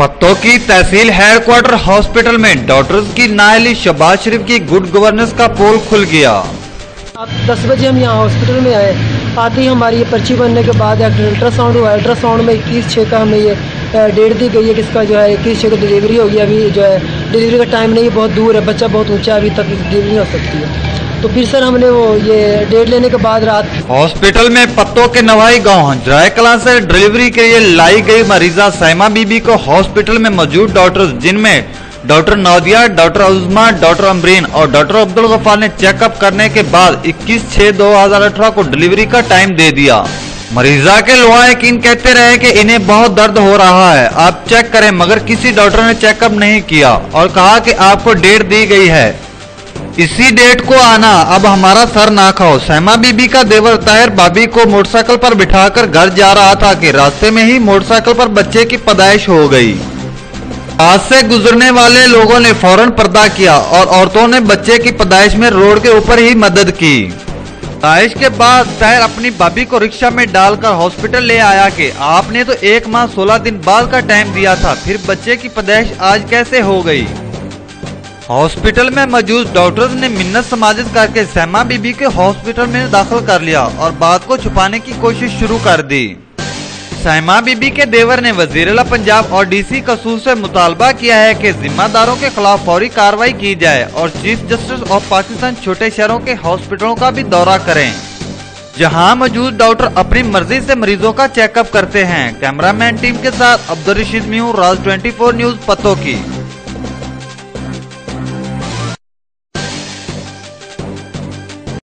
पत्तों की तहसील हेडक्वार्टर हॉस्पिटल में डॉक्टर्स की नायली शबाज शरीफ की गुड गवर्नेंस का पोल खुल गया। दस बजे हम यहाँ हॉस्पिटल में आए। आते ही हमारी ये पर्ची बनने के बाद अल्ट्रासाउंड हुआ। अल्ट्रासाउंड में इक्कीस छः का हमें ये डेट दी गई है किसका जो है इक्कीस छः को डिलीवरी होगी। अभी जो है डिलीवरी का टाइम नहीं, बहुत दूर है। बच्चा बहुत ऊँचा अभी तक डिलीवरी हो सकती है। तो फिर सर हमने वो ये डेट लेने के बाद रात हॉस्पिटल में पत्तों के नवाई गाँव हंजराय कला से डिलीवरी के लिए लाई गई मरीजा सैमा बीबी को हॉस्पिटल में मौजूद डॉक्टर्स, जिनमें doctor Naudiya, doctor Uzma doctor Amreen और डॉक्टर अब्दुल गफार ने चेकअप करने के बाद 21 छह 2018 को डिलीवरी का टाइम दे दिया। मरीजा के लोहा यकीन कहते रहे कि इन्हें बहुत दर्द हो रहा है। आप चेक करें, मगर किसी डॉक्टर ने चेकअप नहीं किया और कहा कि आपको डेट दी गई है। इसी डेट को आना। अब हमारा सर ना खाओ। सहमा बीबी का देवर ताहिर भाभी को मोटरसाइकिल पर बिठाकर घर जा रहा था कि रास्ते में ही मोटरसाइकिल पर बच्चे की पैदाइश हो गई। पास से गुजरने वाले लोगों ने फ़ौरन पर्दा किया और औरतों ने बच्चे की पैदाइश में रोड के ऊपर ही मदद की। पैदाइश के बाद ताहिर अपनी भाभी को रिक्शा में डालकर हॉस्पिटल ले आया कि आपने तो एक माह सोलह दिन बाद का टाइम दिया था, फिर बच्चे की पैदाइश आज कैसे हो गई? हॉस्पिटल में मौजूद डॉक्टर्स ने मिन्नत समाजित करके सहमा बीबी के हॉस्पिटल में दाखिल कर लिया और बात को छुपाने की कोशिश शुरू कर दी। सहमा बीबी के देवर ने वजीरला पंजाब और डीसी कसूर से मुतालबा किया है कि जिम्मेदारों के खिलाफ फौरी कार्रवाई की जाए और चीफ जस्टिस ऑफ़ पाकिस्तान छोटे शहरों के हॉस्पिटलों का भी दौरा करें। जहाँ मौजूद डॉक्टर अपनी मर्ज़ी से मरीजों का चेकअप करते हैं। कैमरामैन टीम के साथ अब्दुल रशीद म्यू, राज 24 न्यूज़ पतों की।